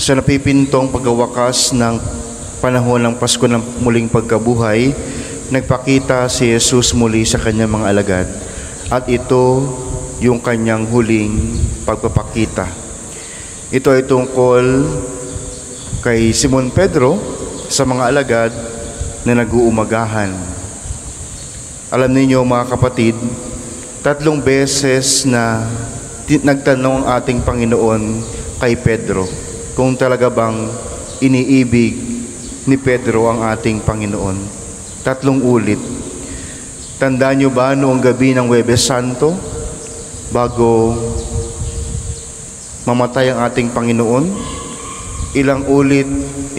sa napipintong pagwawakas ng panahon ng Pasko ng muling pagkabuhay, nagpakita si Jesus muli sa kanyang mga alagad. At ito yung kanyang huling pagpapakita. Ito ay tungkol kay Simon Pedro sa mga alagad na nag-uumagahan. Alam ninyo mga kapatid, tatlong beses na nagtanong ang ating Panginoon kay Pedro kung talaga bang iniibig ni Pedro ang ating Panginoon. Tatlong ulit. Tandaan nyo ba noong gabi ng Webes Santo, bago mamatay ang ating Panginoon, ilang ulit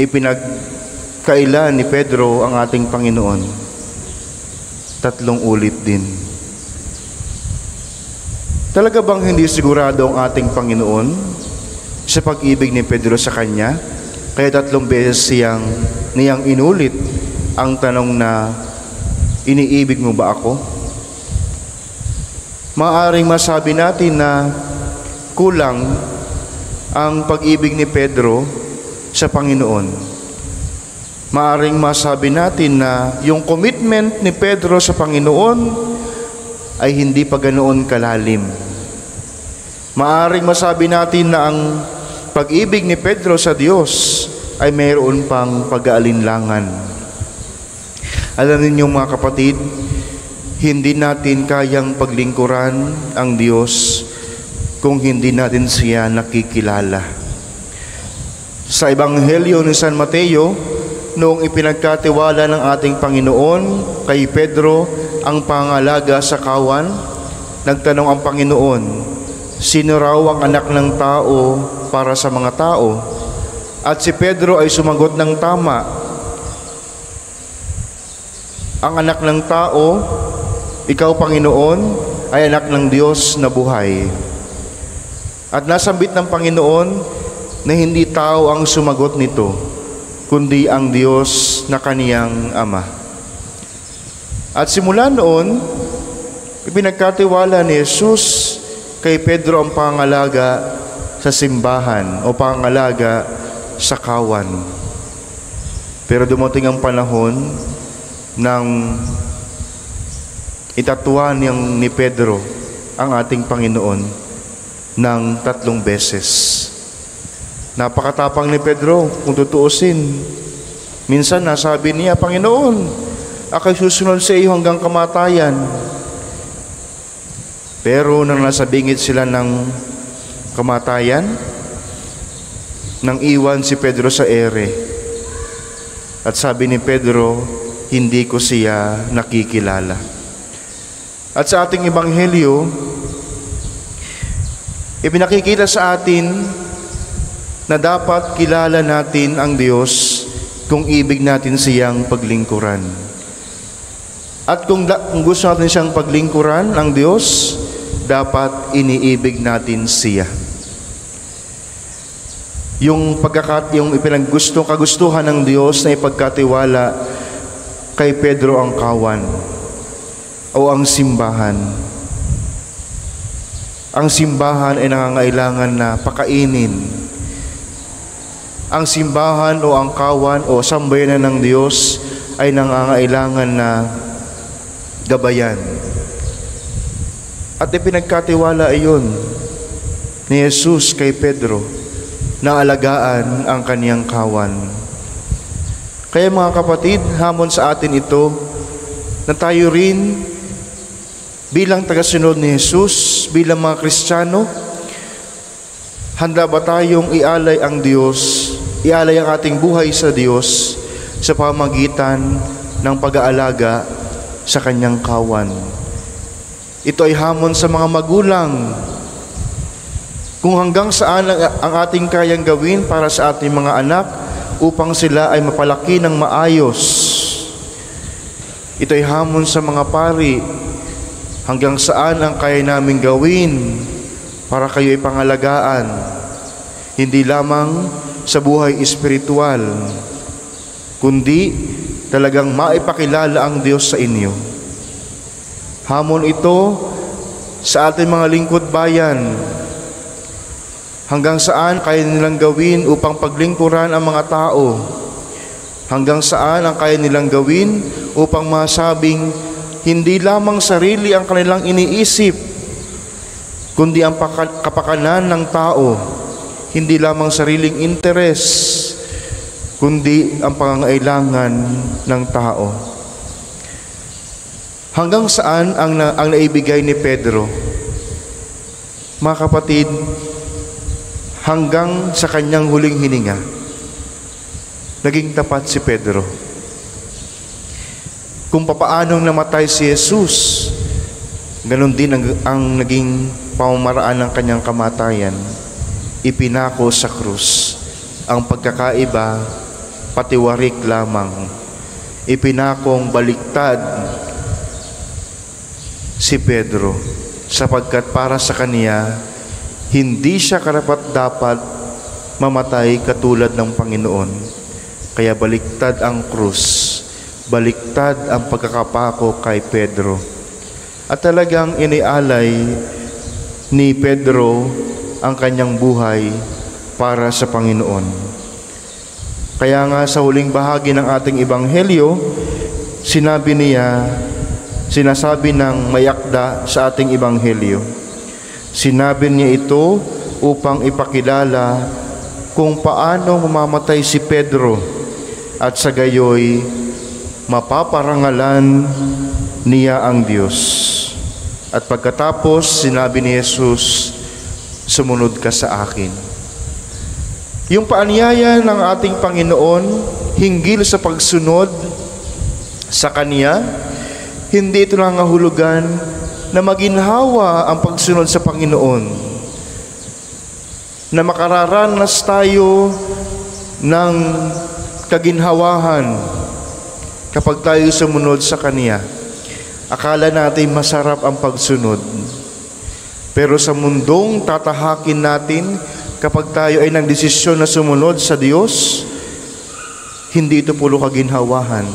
ipinagkailan ni Pedro ang ating Panginoon? Tatlong ulit din. Talaga bang hindi sigurado ang ating Panginoon sa pag-ibig ni Pedro sa kanya? Kaya tatlong beses siyang niyang inulit ang tanong na iniibig mo ba ako? Maaring masabi natin na kulang ang pag-ibig ni Pedro sa Panginoon. Maaring masabi natin na yung commitment ni Pedro sa Panginoon ay hindi pa ganoon kalalim. Maaring masabi natin na ang pag-ibig ni Pedro sa Diyos ay mayroon pang pag-aalinlangan. Alam ninyo mga kapatid, hindi natin kayang paglingkuran ang Diyos kung hindi natin siya nakikilala. Sa Ebanghelyo ni San Mateo, noong ipinagkatiwala ng ating Panginoon kay Pedro ang pangalaga sa kawan, nagtanong ang Panginoon, sino raw ang anak ng tao para sa mga tao? At si Pedro ay sumagot ng tama, ang anak ng tao ikaw, Panginoon, ay anak ng Diyos na buhay. At nasambit ng Panginoon na hindi tao ang sumagot nito, kundi ang Diyos na kaniyang Ama. At simula noon, ipinagkatiwala ni Jesus kay Pedro ang pangalaga sa simbahan o pangalaga sa kawan. Pero dumating ang panahon ng Itatuwa niyang ni Pedro ang ating Panginoon ng tatlong beses. Napakatapang ni Pedro kung tutuusin. Minsan nasabi niya, Panginoon, ako'y susunod sa iyo hanggang kamatayan. Pero nang nasa bingit sila ng kamatayan, nang iwan si Pedro sa ere. At sabi ni Pedro, hindi ko siya nakikilala. At sa ating ebanghelyo, ipinakikita sa atin na dapat kilala natin ang Diyos kung ibig natin siyang paglingkuran. At kung, kung gusto natin siyang paglingkuran, ang Diyos, dapat iniibig natin siya. Yung pagkakat, yung ipinaggusto, kagustuhan ng Diyos na ipagkatiwala kay Pedro ang kawan o ang simbahan. Ang simbahan ay nangangailangan na pakainin. Ang simbahan o ang kawan o sambayanan ng Diyos ay nangangailangan na gabayan. At ipinagkatiwala iyon ni Jesus kay Pedro na alagaan ang kaniyang kawan. Kaya mga kapatid, hamon sa atin ito na tayo rin bilang tagasunod ni Jesus, bilang mga Kristiyano, handa ba tayong ialay ang Diyos, ialay ang ating buhay sa Diyos sa pamagitan ng pag-aalaga sa kanyang kawan? Ito ay hamon sa mga magulang. Kung hanggang saan ang ating kayang gawin para sa ating mga anak upang sila ay mapalaki ng maayos. Ito ay hamon sa mga pari hanggang saan ang kaya namin gawin para kayo ay pangalagaan, hindi lamang sa buhay espiritual, kundi talagang maipakilala ang Diyos sa inyo. Hamon ito sa ating mga lingkod bayan. Hanggang saan kaya nilang gawin upang paglingkuran ang mga tao? Hanggang saan ang kaya nilang gawin upang masabing hindi lamang sarili ang kanilang iniisip, kundi ang kapakanan ng tao, hindi lamang sariling interes, kundi ang pangangailangan ng tao. Hanggang saan ang, na, ang naibigay ni Pedro? Mga kapatid, hanggang sa kanyang huling hininga, naging tapat si Pedro. Kung papaanong namatay si Jesus, ganun din ang, ang naging pamamaraan ng kanyang kamatayan. Ipinako sa krus ang pagkakaiba, patiwarik lamang. Ipinakong baliktad si Pedro sapagkat para sa kaniya hindi siya karapat dapat mamatay katulad ng Panginoon. Kaya baliktad ang krus, baliktad ang pagkakapako kay Pedro. At talagang inialay ni Pedro ang kanyang buhay para sa Panginoon. Kaya nga sa huling bahagi ng ating ebanghelyo, sinabi niya, sinasabi ng mayakda sa ating ebanghelyo, Sinabi niya ito upang ipakilala kung paano mamamatay si Pedro at sa gayoy mapaparangalan niya ang Diyos. At pagkatapos, sinabi ni Jesus, sumunod ka sa akin. Yung paanyaya ng ating Panginoon hinggil sa pagsunod sa Kanya, hindi ito nangahulugan na maginhawa ang pagsunod sa Panginoon. Na makararanas tayo ng kaginhawahan kapag tayo sumunod sa Kanya. Akala natin masarap ang pagsunod. Pero sa mundong tatahakin natin kapag tayo ay nagdesisyon na sumunod sa Diyos, hindi ito pulo kaginhawahan.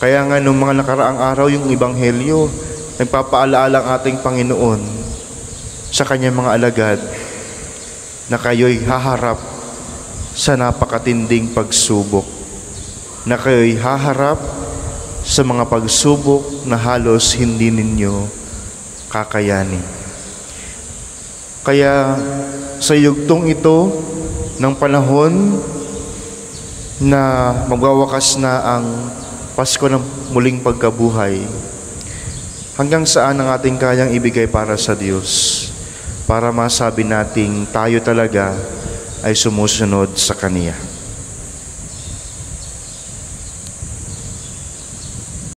Kaya nga nung mga nakaraang araw yung Ebanghelyo, nagpapaalaala ang ating Panginoon sa kanyang mga alagad na kayo'y haharap sa napakatinding pagsubok, na kayo'y haharap sa mga pagsubok na halos hindi ninyo kakayanin. Kaya sa yugtong ito ng panahon na magwawakas na ang Pasko ng muling pagkabuhay, hanggang saan ang ating kayang ibigay para sa Diyos para masabi nating tayo talaga ay sumusunod sa Kaniya.